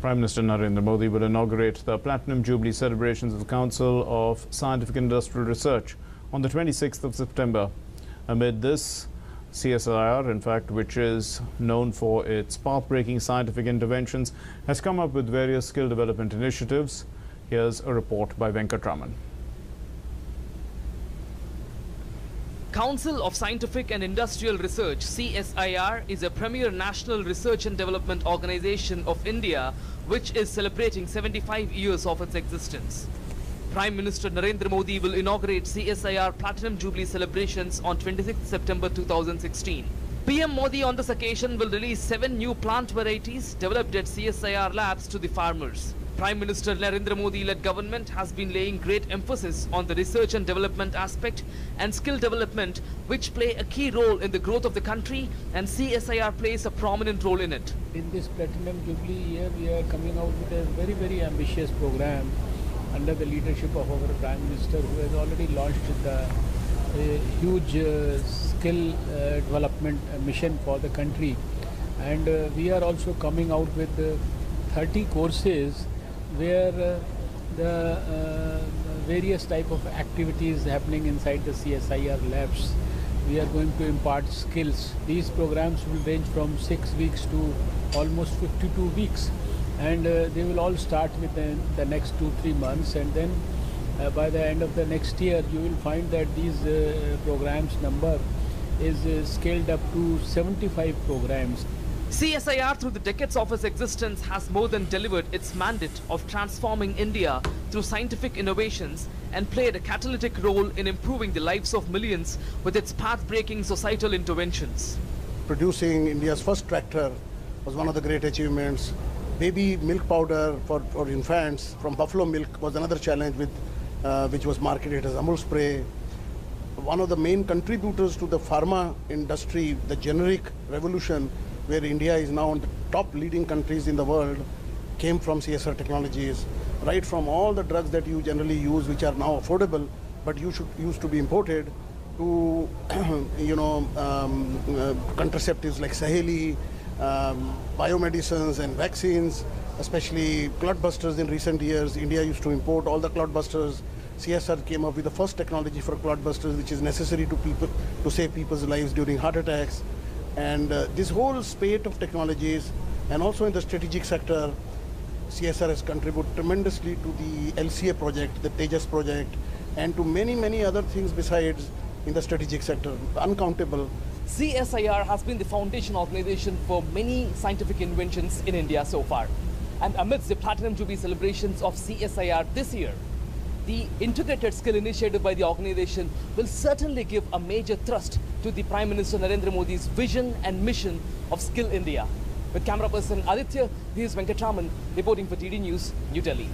Prime Minister Narendra Modi will inaugurate the Platinum Jubilee celebrations of the Council of Scientific and Industrial Research on the 26th of September. Amid this, CSIR, in fact, which is known for its path-breaking scientific interventions, has come up with various skill development initiatives. Here's a report by Venkatraman. Council of Scientific and Industrial Research CSIR is a premier national research and development organization of India which is celebrating 75 years of its existence. Prime Minister Narendra Modi will inaugurate CSIR Platinum Jubilee celebrations on 26 September 2016. PM Modi on this occasion will release seven new plant varieties developed at CSIR labs to the farmers. Prime Minister Narendra Modi-led government has been laying great emphasis on the research and development aspect and skill development which play a key role in the growth of the country and CSIR plays a prominent role in it. In this Platinum Jubilee year, we are coming out with a very, very ambitious program under the leadership of our Prime Minister who has already launched the uh, huge uh, skill uh, development mission for the country. And uh, we are also coming out with uh, 30 courses where the various type of activities happening inside the CSIR labs. We are going to impart skills. These programs will range from six weeks to almost 52 weeks, and uh, they will all start within the next two three months, and then uh, by the end of the next year, you will find that these uh, programs number is uh, scaled up to 75 programs. CSIR through the decades of its existence has more than delivered its mandate of transforming India through scientific innovations and played a catalytic role in improving the lives of millions with its path-breaking societal interventions. Producing India's first tractor was one of the great achievements. Baby milk powder for, for infants from buffalo milk was another challenge with, uh, which was marketed as Amul spray. One of the main contributors to the pharma industry, the generic revolution, where India is now one of the top leading countries in the world, came from CSR technologies. Right from all the drugs that you generally use, which are now affordable, but you should used to be imported, to you know um, uh, contraceptives like Saheli, um, biomedicines and vaccines, especially clotbusters in recent years. India used to import all the clotbusters. CSR came up with the first technology for clotbusters, which is necessary to people to save people's lives during heart attacks. And uh, this whole spate of technologies, and also in the strategic sector, CSR has contributed tremendously to the LCA project, the Tejas project, and to many, many other things besides in the strategic sector, uncountable. CSIR has been the foundation organization for many scientific inventions in India so far. And amidst the Platinum Jubilee celebrations of CSIR this year, the integrated skill initiative by the organization will certainly give a major thrust to the Prime Minister Narendra Modi's vision and mission of Skill India. With camera person Aditya, this is Venkatraman reporting for DD News, New Delhi.